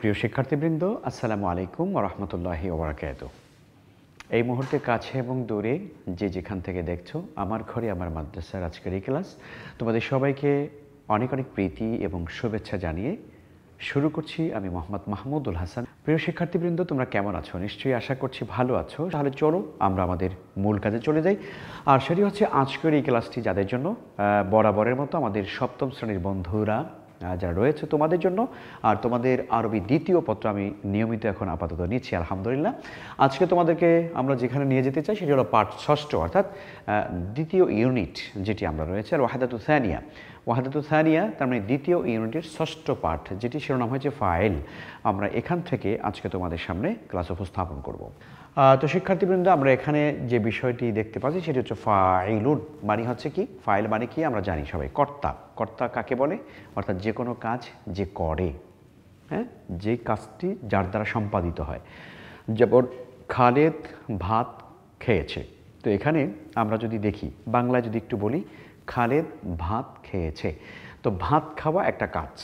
সুপ্রিয় শিক্ষার্থীবৃন্দ, আসসালামু আলাইকুম রহমতুল্লাহি ওবরাকাত এই মুহূর্তে কাছে এবং দূরে যে যেখান থেকে দেখছ, আমার ঘরে আমার মাদ্রাসার আজকের এই ক্লাস, তোমাদের সবাইকে অনেক অনেক প্রীতি এবং শুভেচ্ছা জানিয়ে শুরু করছি আমি মোহাম্মদ মাহমুদুল হাসান। প্রিয় শিক্ষার্থীবৃন্দ, তোমরা কেমন আছো? নিশ্চয়ই আশা করছি ভালো আছো। তাহলে চলো আমরা আমাদের মূল কাজে চলে যাই। আর সেটি হচ্ছে আজকের এই ক্লাসটি যাদের জন্য বরাবরের মতো আমাদের সপ্তম শ্রেণির বন্ধুরা যারা রয়েছে তোমাদের জন্য। আর তোমাদের আরবি দ্বিতীয় পত্র আমি নিয়মিত এখন আপাতত নিচ্ছি, আলহামদুলিল্লাহ। আজকে তোমাদেরকে আমরা যেখানে নিয়ে যেতে চাই সেটি হলো পাঠ ষষ্ঠ, অর্থাৎ দ্বিতীয় ইউনিট যেটি আমরা রয়েছে আর ওয়াহাদাতু সানিয়া। ওয়াহাদাতু সানিয়া, তার মানে দ্বিতীয় ইউনিটের ষষ্ঠ পাঠ যেটি শিরোনাম হয়েছে ফাইল। আমরা এখান থেকে আজকে তোমাদের সামনে ক্লাস উপস্থাপন করব। তো শিক্ষার্থীবৃন্দ, আমরা এখানে যে বিষয়টি দেখতে পাচ্ছি সেটি হচ্ছে ফাইলুন। মানে হচ্ছে কি? ফাইল মানে কি? আমরা জানি সবাই। কর্তা। কর্তা কাকে বলে? অর্থাৎ যে কোনো কাজ যে করে। হ্যাঁ? যে কাজটি যার দ্বারা সম্পাদিত হয়। যেমন খালেদ ভাত খেয়েছে। তো এখানে আমরা যদি দেখি, বাংলায় যদি একটু বলি, খালেদ ভাত খেয়েছে। তো ভাত খাওয়া একটা কাজ।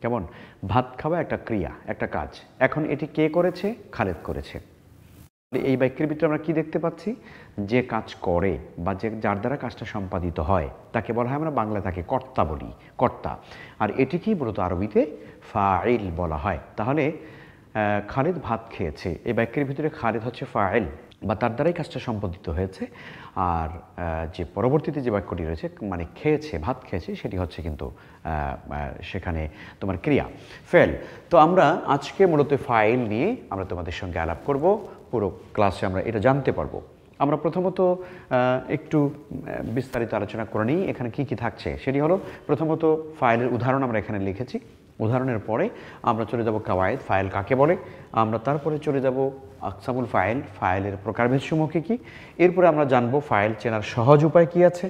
কেমন? ভাত খাওয়া একটা ক্রিয়া, একটা কাজ। এখন এটি কে করেছে? খালেদ করেছে। এই বাক্যের ভিতরে আমরা কি দেখতে পাচ্ছি? যে কাজ করে বা যে যার দ্বারা কাজটা সম্পাদিত হয়, তাকে বলা হয় আমরা বাংলা তাকে কর্তা বলি, কর্তা। আর এটিকেই মূলত আরবিতে ফাইল বলা হয়। তাহলে খালেদ ভাত খেয়েছে। এই বাক্যের ভিতরে খালিদ হচ্ছে ফাইল বা তার দ্বারাই কাজটা সম্পাদিত হয়েছে। আর যে পরবর্তীতে যে বাক্যটি রয়েছে মানে খেয়েছে, ভাত খেয়েছে, সেটি হচ্ছে কিন্তু সেখানে তোমার ক্রিয়া, ফেল। তো আমরা আজকে মূলত ফাইল নিয়ে আমরা তোমাদের সঙ্গে আলাপ করব। পুরো ক্লাসে আমরা এটা জানতে পারব। আমরা প্রথমত একটু বিস্তারিত আলোচনা করে নিই, এখানে কি কি থাকছে। সেটি হলো, প্রথমত ফাইলের উদাহরণ আমরা এখানে লিখেছি। উদাহরণের পরে আমরা চলে যাব কাওয়ায়েদ, ফাইল কাকে বলে? আমরা তারপরে চলে যাব আকসামুল ফাইল, ফাইলের প্রকারভেদ সমূহ কী? এরপরে আমরা জানব ফাইল চেনার সহজ উপায় কী আছে?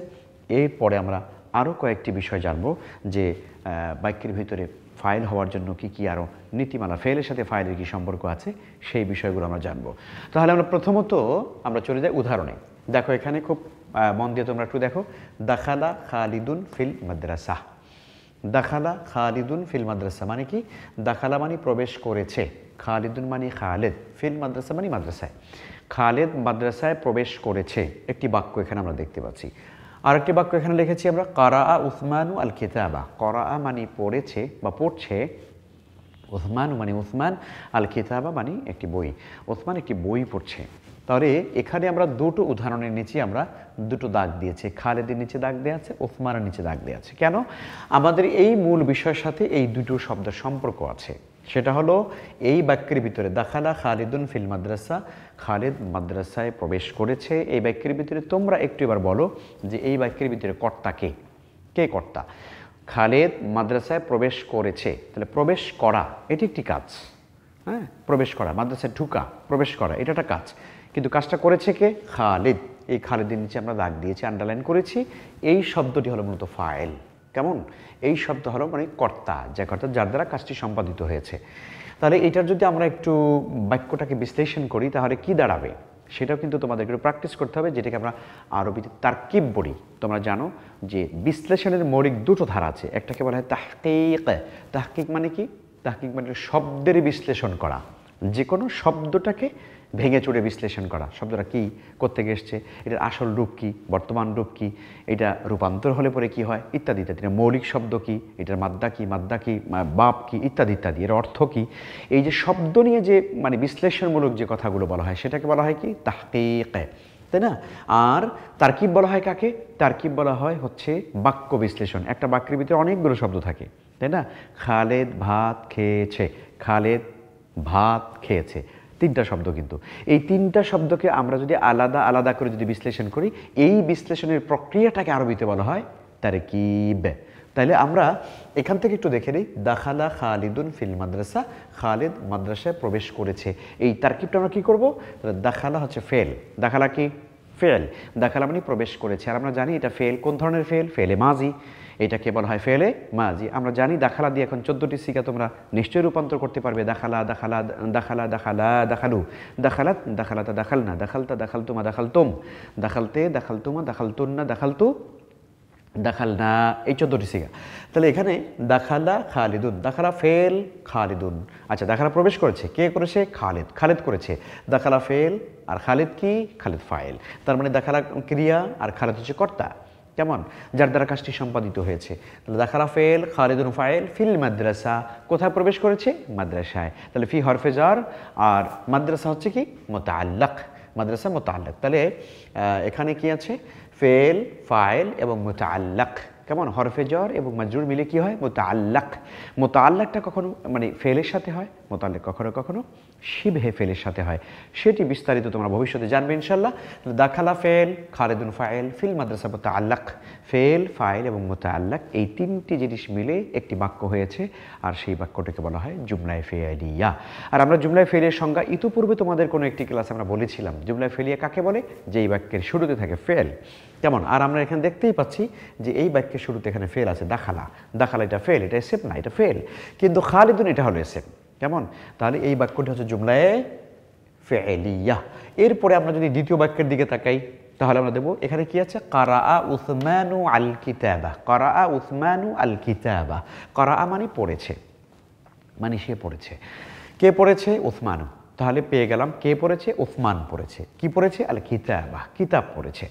এরপরে আমরা আরও কয়েকটি বিষয় জানব যে বাক্যের ভিতরে ফাইল হওয়ার জন্য কি কি আরও নীতিমালা ফেলের সাথে ফাইলের কি সম্পর্ক আছে, সেই বিষয়গুলো আমরা জানব। তাহলে আমরা প্রথমত আমরা চলে যাই উদাহরণে। দেখো এখানে খুব মন দিয়ে তোমরা একটু দেখো। দাখালা খালিদুন ফিল মাদ্রাসা। দাখালা খালিদুন ফিল মাদ্রাসা মানে কি? দাখালা মানে প্রবেশ করেছে। খালিদুন মানে খালেদ, ফিল মাদ্রাসা মানে মাদ্রাসায়। খালেদ মাদ্রাসায় প্রবেশ করেছে। একটি বাক্য এখানে আমরা দেখতে পাচ্ছি। আরেকটি বাক্য এখানে লিখেছি আমরা করা উসমানু আল কিতাবা করা মানে পড়েছে বা পড়ছে ওসমান মানে উসমান আল কিতাবা মানে একটি বই। ওসমান একটি বই পড়ছে। তাহলে এখানে আমরা দুটো উদাহরণের নিচে আমরা দুটো দাগ দিয়েছি। খালেদের নিচে দাগ দেওয়া আছে ওসমানের নিচে দাগ দেওয়া আছে। কেন? আমাদের এই মূল বিষয়ের সাথে এই দুটো শব্দের সম্পর্ক আছে। সেটা হলো এই বাক্যের ভিতরে, দাখালা খালিদুন ফিল মাদ্রাসা খালিদ মাদ্রাসায় প্রবেশ করেছে। এই বাক্যের ভিতরে তোমরা একটু এবার বলো যে এই বাক্যের ভিতরে কর্তা কে? কে কর্তা? খালেদ মাদ্রাসায় প্রবেশ করেছে। তাহলে প্রবেশ করা, এটি একটি কাজ। হ্যাঁ প্রবেশ করা, মাদ্রাসায় ঢুকা, প্রবেশ করা, এটা একটা কাজ। কিন্তু কাজটা করেছে কে? খালেদ। এই খালেদের নিচে আমরা দাগ দিয়েছি আন্ডারলাইন করেছি। এই শব্দটি হলো মূলত ফাইল। কেমন? এই শব্দ হলো মানে কর্তা, যে কর্তা যার দ্বারা কাজটি সম্পাদিত হয়েছে। তাহলে এটার যদি আমরা একটু বাক্যটাকে বিশ্লেষণ করি, তাহলে কি দাঁড়াবে? সেটাও কিন্তু তোমাদেরকে একটু প্র্যাকটিস করতে হবে, যেটাকে আমরা আরবিতে তার্কিব বলি। তোমরা জানো যে বিশ্লেষণের মৌলিক দুটো ধারা আছে। একটাকে বলা হয় তাহকিক। তাহকিক মানে কি? তাহকিক মানে শব্দের বিশ্লেষণ করা। যে কোনো শব্দটাকে ভেঙে চুড়ে বিশ্লেষণ করা। শব্দটা কী কোথেকে এসছে, এটার আসল রূপ কী, বর্তমান রূপ কী, এটা রূপান্তর হলে পরে কি হয়, ইত্যাদি ইত্যাদি। মৌলিক শব্দ কী, এটার মাদ্দা কী মাদ্দা কী বাপ কী, ইত্যাদি ইত্যাদি। এর অর্থ কী, এই যে শব্দ নিয়ে যে মানে বিশ্লেষণমূলক যে কথাগুলো বলা হয়, সেটাকে বলা হয় কি, তাহকিক, তাই না? আর তার্কিব বলা হয় কাকে? তার্কিব বলা হয় হচ্ছে বাক্য বিশ্লেষণ। একটা বাক্যের ভিতরে অনেকগুলো শব্দ থাকে, তাই না? খালেদ ভাত খেয়েছে, খালেদ ভাত খেয়েছে তিনটা শব্দ কিন্তু। এই তিনটা শব্দকে আমরা যদি আলাদা আলাদা করে যদি বিশ্লেষণ করি, এই বিশ্লেষণের প্রক্রিয়াটাকে আরবিতে বলা হয় তার তারকিব। তাইলে আমরা এখান থেকে একটু দেখে নিই। দাখালা খালিদুন ফিল মাদ্রাসা, খালিদ মাদ্রাসায় প্রবেশ করেছে। এই তারকিবটা আমরা কী করব? তাহলে দাখালা হচ্ছে ফেল। দাখালা কি? ফেল। দাখালা মানে প্রবেশ করেছে। আর আমরা জানি এটা ফেল। কোন ধরনের ফেল? ফেলে মাজি। এটাকে বলা হয় ফেলে মাজি। আমরা জানি দাখালা দিয়ে এখন চোদ্দোটি সিগা তোমরা নিশ্চয়ই রূপান্তর করতে পারবে। দাখালা দাখালা দাখালা দাখালা, দাখালু। দাখালাত দাখালাতা দাখাল না দাখালতা দাখাল তুমা দাখাল তুম দাখালতে দাখাল তুমা দাখাল তুন্না দাখাল তু দাখালনা। এই চোদ্দটি সিগা। তাহলে এখানে দাখালা খালিদুন। দাখালা ফেল খালিদুন। আচ্ছা দাখালা প্রবেশ করেছে। কে করেছে? খালিদ। খালিদ করেছে। দাখালা ফেল আর খালিদ কি? খালিদ ফাইল। তার মানে দাখালা ক্রিয়া আর খালিদ হচ্ছে কর্তা। কেমন? যার দ্বারা কাজটি সম্পাদিত হয়েছে। তাহলে দাখালা ফেল, খালেদুন ফাইল, ফিল মাদ্রাসা। কোথায় প্রবেশ করেছে? মাদ্রাসায়। তাহলে ফি হরফেজার আর মাদ্রাসা হচ্ছে কি? মোতাল্লাক মাদ্রাসা মোতাল্লাক তাহলে এখানে কি আছে? ফেল, ফাইল এবং মোতাল্লাক কেমন? হরফে জ্বর এবং মাজরুর মিলে কি হয়? মোতাল্লাক মোতাল্লাকটা কখনো মানে ফেলের সাথে হয়? মোতাল্লাক কখনো কখনো? শিবহে ফেলের সাথে হয়। সেটি বিস্তারিত তোমরা ভবিষ্যতে জানবে ইনশাল্লাহ দাখালা ফেল, খালেদুন ফাইল, ফিল মাদ্রাসা মোতাল্লাক ফেল, ফাইল এবং মোতাল্লাক এই তিনটি জিনিস মিলে একটি বাক্য হয়েছে, আর সেই বাক্যটাকে বলা হয় জুমলায় ফেয়ালিয়া আর আমরা জুমলায় ফেলের সংজ্ঞা ইতিপূর্বে তোমাদের কোনো একটি ক্লাস আমরা বলেছিলাম। জুমলায় ফেলিয়া কাকে বলে? যে এই বাক্যের শুরুতে থাকে ফেল। কেমন? আর আমরা এখানে দেখতেই পাচ্ছি যে এই বাক্যের শুরুতে এখানে ফেল আছে, দাখালা। দাখালা এটা ফেল, এটা এসেপ না, এটা ফেল। কিন্তু খালিদুন এটা হলো এসেপ। কেমন? তাহলে এই বাক্যটি হচ্ছে জুমলায় ফেলিয়া এরপরে আমরা যদি দ্বিতীয় বাক্যের দিকে তাকাই, তাহলে আমরা দেবো এখানে কি আছে? কারা উসমানু আল কিতাবা। কারা উসমানু আল কিতাবা। কারা মানে পড়েছে। মানে সে পড়েছে। কে পড়েছে? উসমানু। তাহলে পেয়ে গেলাম কে পড়েছে? উসমান পড়েছে। কি পড়েছে? আল কিতাবা। কিতাব পড়েছে।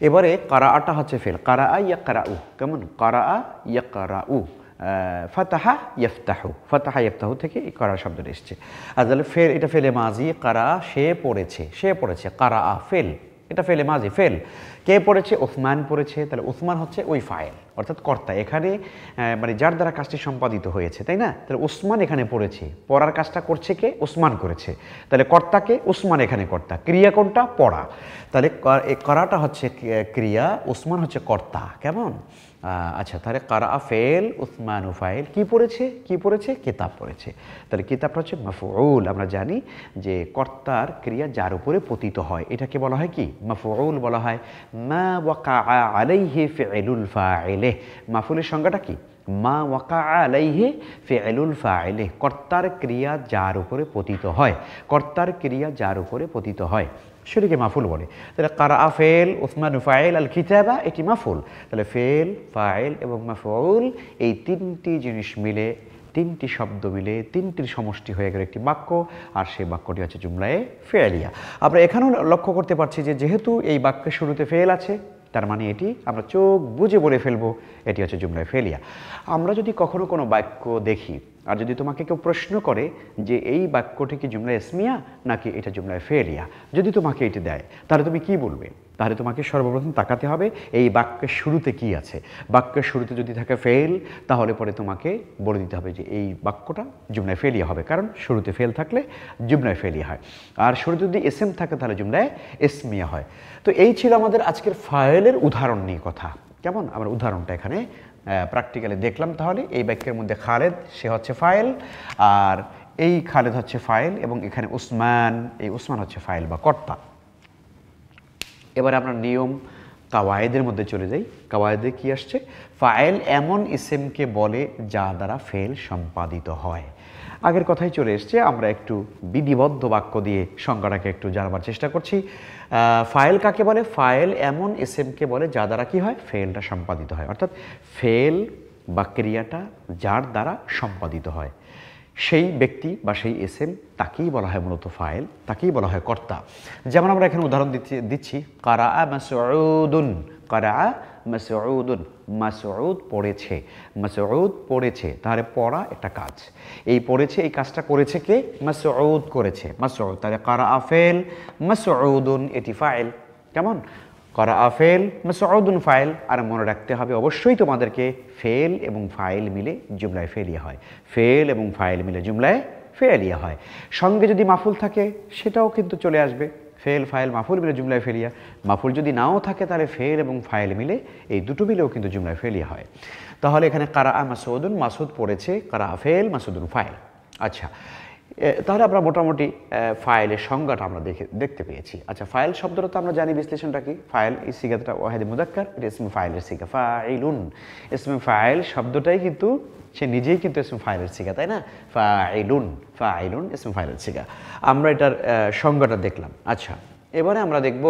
এবারে কারা আটা হচ্ছে ফেল। কারা আ ইয়া কারা উ কেমন? কারা আ ইয়া কারা উ ফাতাহা ইয়ফতাহু। ফাতাহা ইয়ফতাহু থেকে এই কারা শব্দটা এসছে। আর তাহলে ফেল এটা ফেলে মাজি, কারা, সে পড়েছে। সে পড়েছে কারা আ ফেল। এটা ফেলে মাজি, ফেল। কে পড়েছে? ওসমান পড়েছে। তাহলে ওসমান হচ্ছে ওই ফাইল, অর্থাৎ কর্তা। এখানে মানে যার দ্বারা কাজটি সম্পাদিত হয়েছে, তাই না? তাহলে ওসমান এখানে পড়েছে। পড়ার কাজটা করছে কে? ওসমান করেছে। তাহলে কর্তাকে ওসমান এখানে কর্তা। ক্রিয়া কোনটা? পড়া। তাহলে করাটা হচ্ছে ক্রিয়া ওসমান হচ্ছে কর্তা। কেমন? আচ্ছা তাহলে কারা ফেল উসমান ফাইল কি পড়েছে? কি পড়েছে? কিতাব পড়েছে। তাহলে কিতাবটা হচ্ছে মাফউল। আমরা জানি যে কর্তার ক্রিয়া যার উপরে পতিত হয়। এটাকে বলা হয় কি? মাফউল বলা হয়। মা ওয়াকা আলাইহি ফিলুল ফাইলে মাফুলের সংজ্ঞাটা কি? মা ওয়াকা আলাইহে ফেলুল ফাইলে কর্তার ক্রিয়া যার উপরে পতিত হয়। কর্তার ক্রিয়া যার উপরে পতিত হয়। সেটিকে মাফুল বলে। তাহলে কারা ফেল, উসমান ফাইল, আল খিতাবা এটি মাফুল। তাহলে ফেল, ফাইল এবং মাফুল, এই তিনটি জিনিস মিলে, তিনটি শব্দ মিলে তিনটির সমষ্টি হয়ে গেল একটি বাক্য, আর সেই বাক্যটি হচ্ছে জুমলায় ফেয়ালিয়া আমরা এখানেও লক্ষ্য করতে পারছি যে যেহেতু এই বাক্যের শুরুতে ফেল আছে তার মানে এটি আমরা চোখ বুঝে বলে ফেলব, এটি হচ্ছে জুমলায় ফেলিয়া। আমরা যদি কখনো কোনো বাক্য দেখি, আর যদি তোমাকে কেউ প্রশ্ন করে যে এই বাক্যটি কি জুমলায় এসমিয়া নাকি এটা জুমলায় ফেলিয়া, যদি তোমাকে এটি দেয়, তাহলে তুমি কি বলবে? তাহলে তোমাকে সর্বপ্রথম তাকাতে হবে এই বাক্যের শুরুতে কি আছে। বাক্যের শুরুতে যদি থাকে ফেল তাহলে পরে তোমাকে বলে দিতে হবে যে এই বাক্যটা জুমলায় ফেলিয়া হবে। কারণ শুরুতে ফেল থাকলে জুমলায় ফেলিয়া হয়। আর শুরুতে যদি এস এম থাকে, তাহলে জুমলায় এসমিয়া হয়। তো এই ছিল আমাদের আজকের ফাইলের উদাহরণ নিয়ে কথা। কেমন? আমার উদাহরণটা এখানে প্র্যাকটিক্যালি দেখলাম তাহলে। এই বাক্যের মধ্যে খালেদ, সে হচ্ছে ফাইল আর এই খালেদ হচ্ছে ফাইল এবং এখানে উসমান, এই উসমান হচ্ছে ফাইল বা কর্তা। এবার আমরা নিয়ম কাওয়ায়েদের মধ্যে চলে যাই। কাওয়ায়েদে কি আসছে? ফাইল এমন ইসেমকে বলে যা দ্বারা ফেল সম্পাদিত হয়। আগের কথাই চলে এসছে, আমরা একটু বিধিবদ্ধ বাক্য দিয়ে সংজ্ঞাটাকে একটু জানবার চেষ্টা করছি। ফাইল কাকে বলে? ফাইল এমন এসএমকে বলে যা দ্বারা কি হয়? ফেলটা সম্পাদিত হয়। অর্থাৎ ফেল বা ক্রিয়াটা যার দ্বারা সম্পাদিত হয়। সেই ব্যক্তি বা সেই এস এম তাকেই বলা হয় মূলত ফাইল, তাকেই বলা হয় কর্তা। যেমন আমরা এখানে উদাহরণ দিচ্ছি দিচ্ছি, কারা মাসউদুন কারা মাসউদুন, মাসউদ পড়েছে মাসউদ পড়েছে, তাহলে পড়া একটা কাজ। এই পড়েছে, এই কাজটা করেছে কে? মাসউদ করেছে। মাসউদ, তাহলে কারা আফেল? মাসউদুন, এটি ফাইল। কেমন? করা আফেল মাসউদুন ফাইল। আর মনে রাখতে হবে, অবশ্যই তোমাদেরকে ফেল এবং ফাইল মিলে জুমলায় ফেলিয়া হয়। ফেল এবং ফাইল মিলে জুমলায় ফেলিয়া হয়। সঙ্গে যদি মাফুল থাকে, সেটাও কিন্তু চলে আসবে। ফেল, ফাইল, মাফুল মিলে জুমলায় ফেলিয়া। মাফুল যদি নাও থাকে, তাহলে ফেল এবং ফাইল মিলে এই দুটো মিলেও কিন্তু জুমলায় ফেলিয়া হয়। তাহলে এখানে কারা মাসুদুন মাসুদ পড়েছে, কারা ফেল মাসুদুন ফাইল। আচ্ছা তাহলে আমরা মোটামুটি ফাইলের সংজ্ঞাটা আমরা দেখে, দেখতে পেয়েছি। আচ্ছা ফাইল শব্দটা তো আমরা জানি বিশ্লেষণটা কি? ফাইল এই সিগাটা ওয়াহেদ মুদাক্কার, এটা ইসমে ফাইলের সিগা, ফাইলুন। ইসমে ফাইল শব্দটাই কিন্তু, সে নিজেই কিন্তু ইসমে ফাইলের সিগা, তাই না? ফাইলুন ফাইলুন ইসমে ফাইলের সিগা। আমরা এটার সংজ্ঞাটা দেখলাম। আচ্ছা এবারে আমরা দেখব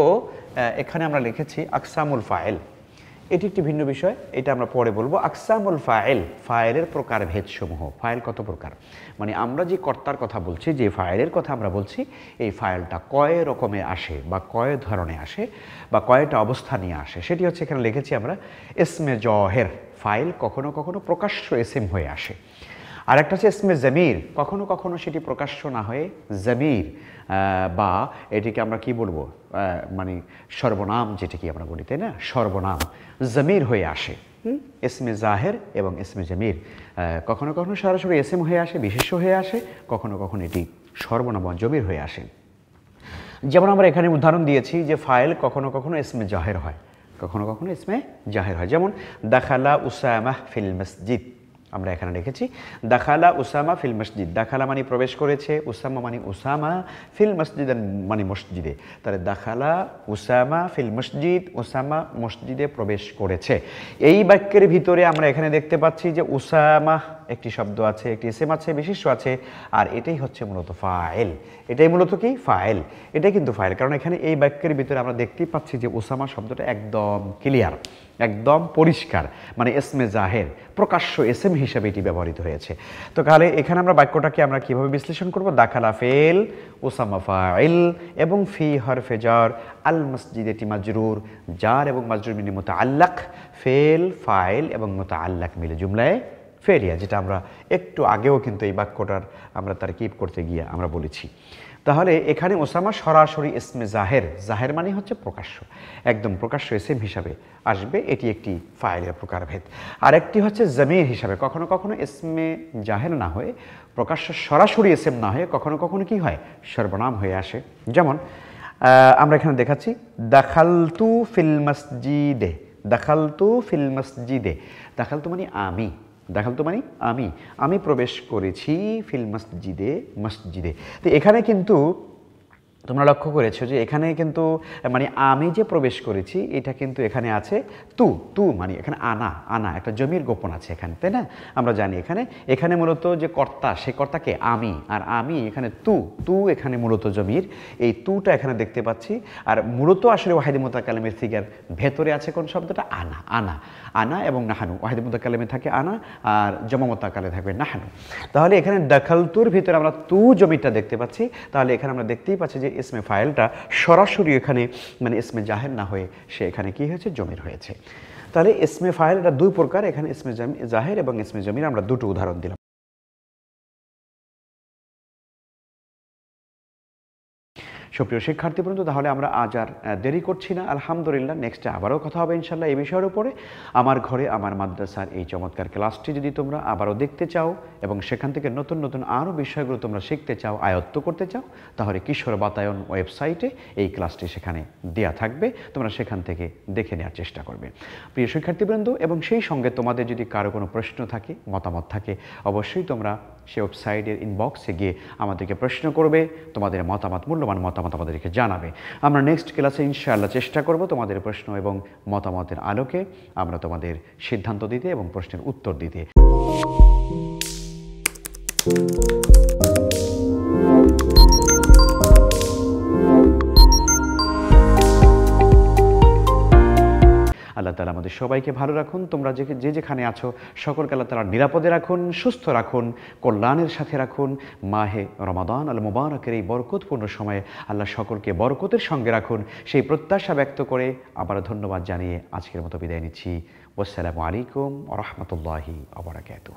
এখানে আমরা লিখেছি আকসামুল ফাইল। এটি একটি ভিন্ন বিষয়, এটা আমরা পরে বলব। আকসামুল ফায়েল ফায়েলের প্রকার ভেদসমূহ ফায়েল কত প্রকার? মানে আমরা যে কর্তার কথা বলছি, যে ফায়েলের কথা আমরা বলছি, এই ফায়েলটা কয় রকমে আসে বা কয় ধরনে আসে বা কয়টা অবস্থা নিয়ে আসে, সেটি হচ্ছে এখানে লিখেছি আমরা এসমে জহের ফাইল কখনো কখনো প্রকাশ্য এসএম হয়ে আসে। আর একটা হচ্ছে এসমে জমির। কখনো কখনো সেটি প্রকাশ্য না হয়ে জমির বা এটিকে আমরা কি বলব? মানে সর্বনাম যেটিকে আমরা বলি, তাই না? সর্বনাম, জমির হয়ে আসে। এসমে জাহের এবং এসমে জমির। কখনো কখনো সরাসরি এসএম হয়ে আসে বিশেষ হয়ে আসে। কখনো কখনো এটি সর্বনাম জমির হয়ে আসে। যেমন আমরা এখানে উদাহরণ দিয়েছি যে ফাইল কখনো কখনো এসমে জাহের হয়। কখনো কখনো এসমে জাহের হয়। যেমন, দাখালা উসামাহ ফিল মসজিদ। আমরা এখানে রেখেছি দাখালা উসামা ফিল মসজিদ। দাখালা মানে প্রবেশ করেছে, উসামা মানে উসামা ফিল মসজিদ মানে মসজিদে। তাহলে দাখালা উসামা ফিল মসজিদ, উসামা মসজিদে প্রবেশ করেছে। এই বাক্যের ভিতরে আমরা এখানে দেখতে পাচ্ছি যে উসামা একটি শব্দ আছে, একটি এসএম আছে, বিশিষ্ট আছে, আর এটাই হচ্ছে মূলত ফাইল। এটাই মূলত কি? ফাইল। এটাই কিন্তু ফাইল। কারণ এখানে এই বাক্যের ভিতরে আমরা দেখতেই পাচ্ছি যে ওসামা শব্দটা একদম ক্লিয়ার একদম পরিষ্কার। মানে এসমে জাহের, প্রকাশ্য এসএম হিসাবে এটি ব্যবহৃত হয়েছে। তো তাহলে এখানে আমরা বাক্যটাকে আমরা কীভাবে বিশ্লেষণ করব? দাখালা ফেল ওসামা ফাইল, এবং ফি হরফে জার, আল মসজিদ এটি মাজরুর, জার এবং মাজরুর মিনি মতো আল্লাক ফেল, ফাইল এবং মতো আল্লাক মিলে জুমলায় ফেরিয়া, যেটা আমরা একটু আগেও কিন্তু এই বাক্যটার আমরা তার কিপ করতে গিয়ে আমরা বলেছি। তাহলে এখানে ওসামা সরাসরি এসমে জাহের জাহের মানে হচ্ছে প্রকাশ্য। একদম প্রকাশ্য এসএম হিসাবে আসবে, এটি একটি ফাইলের প্রকারভেদ। আর একটি হচ্ছে জমির হিসাবে। কখনো কখনো এসমে জাহের না হয়ে, প্রকাশ্য সরাসরি এসএম না হয়ে কখনো কখনো কি হয়? সর্বনাম হয়ে আসে। যেমন আমরা এখানে দেখাচ্ছি, দাখালতু ফিল মসজিদে দাখালতু ফিল মসজিদে দাখালতু মানে আমি। দেখাল তো মানে আমি আমি প্রবেশ করেছি ফিল মসজিদে মসজিদে। তো এখানে কিন্তু তোমরা লক্ষ্য করেছ যে এখানে কিন্তু মানে আমি যে প্রবেশ করেছি, এটা কিন্তু এখানে আছে তু তু মানে এখানে আনা আনা, একটা জমির গোপন আছে এখানে, তাই না? আমরা জানি এখানে এখানে মূলত যে কর্তা, সে কর্তাকে আমি, আর আমি এখানে তু তু এখানে মূলত জমির, এই তুটা এখানে দেখতে পাচ্ছি, আর মূলত আসলে ওয়াহিদ কালামের ফিগার ভেতরে আছে কোন শব্দটা? আনা আনা আনা এবং নাহানু ওয়াহিদ কালামে থাকে আনা, আর জমামতা কালে থাকবে নাহানু। তাহলে এখানে তুর ভিতরে আমরা তু জমিটা দেখতে পাচ্ছি, তাহলে এখানে আমরা দেখতেই পাচ্ছি যে ইসমে ফাইলটা সরাসরি এখানে মানে ইসমে জাহের না হয়ে সে এখানে কি হয়েছে? জমির হয়েছে। তাহলে ইসমে ফাইল এটা দুই প্রকার, এখানে ইসমে জাহের এবং ইসমে জমির আমরা দুটো উদাহরণ দিলাম। সুপ্রিয় শিক্ষার্থী তাহলে আমরা আজ আর দেরি করছি না। আলহামদুলিল্লাহ নেক্সটে আবারও কথা হবে ইনশাল্লাহ এই বিষয়ের উপরে। আমার ঘরে, আমার মাদ্রাসার এই চমৎকার ক্লাসটি যদি তোমরা আবারও দেখতে চাও এবং সেখান থেকে নতুন নতুন আরও বিষয়গুলো তোমরা শিখতে চাও, আয়ত্ত করতে চাও, তাহলে কিশোর বাতায়ন ওয়েবসাইটে এই ক্লাসটি সেখানে দেয়া থাকবে। তোমরা সেখান থেকে দেখে নেওয়ার চেষ্টা করবে। প্রিয় শিক্ষার্থীবৃন্দ, এবং সেই সঙ্গে তোমাদের যদি কারও কোনো প্রশ্ন থাকে, মতামত থাকে, অবশ্যই তোমরা সে ওয়েবসাইটের ইনবক্সে গিয়ে আমাদেরকে প্রশ্ন করবে, তোমাদের মতামত, মূল্যবান মতামত আমাদেরকে জানাবে। আমরা নেক্সট ক্লাসে ইনশাআল্লাহ চেষ্টা করব তোমাদের প্রশ্ন এবং মতামতের আলোকে আমরা তোমাদের সিদ্ধান্ত দিতে এবং প্রশ্নের উত্তর দিতে। তালা আমাদের সবাইকে ভালো রাখুন। তোমরা যে যে যেখানে আছো, সকলকে আল্লাহ তালা নিরাপদে রাখুন, সুস্থ রাখুন, কল্যাণের সাথে রাখুন। মাহে রমাদান আল মুবারকের এই বরকতপূর্ণ সময়ে আল্লাহ সকলকে বরকতের সঙ্গে রাখুন। সেই প্রত্যাশা ব্যক্ত করে আবার ধন্যবাদ জানিয়ে আজকের মতো বিদায় নিচ্ছি। আসসালামু আলাইকুম রহমতুল্লাহি আবরাকাতু